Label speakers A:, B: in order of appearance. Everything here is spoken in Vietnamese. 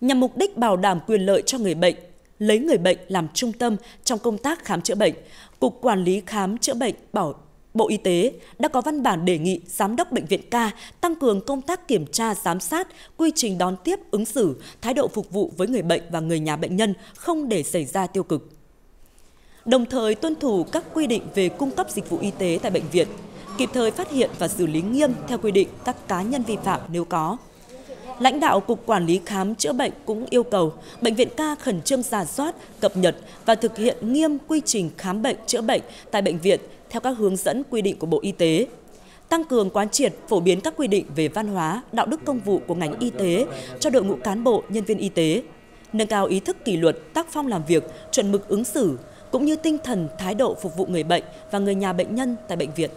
A: Nhằm mục đích bảo đảm quyền lợi cho người bệnh, lấy người bệnh làm trung tâm trong công tác khám chữa bệnh, Cục Quản lý Khám chữa bệnh Bảo Bộ Y tế đã có văn bản đề nghị Giám đốc Bệnh viện Ca tăng cường công tác kiểm tra, giám sát, quy trình đón tiếp, ứng xử, thái độ phục vụ với người bệnh và người nhà bệnh nhân không để xảy ra tiêu cực. Đồng thời tuân thủ các quy định về cung cấp dịch vụ y tế tại bệnh viện, kịp thời phát hiện và xử lý nghiêm theo quy định các cá nhân vi phạm nếu có. Lãnh đạo Cục Quản lý Khám chữa bệnh cũng yêu cầu Bệnh viện ca khẩn trương giả soát, cập nhật và thực hiện nghiêm quy trình khám bệnh chữa bệnh tại bệnh viện theo các hướng dẫn quy định của Bộ Y tế. Tăng cường quán triệt, phổ biến các quy định về văn hóa, đạo đức công vụ của ngành y tế cho đội ngũ cán bộ, nhân viên y tế. Nâng cao ý thức kỷ luật, tác phong làm việc, chuẩn mực ứng xử, cũng như tinh thần thái độ phục vụ người bệnh và người nhà bệnh nhân tại bệnh viện.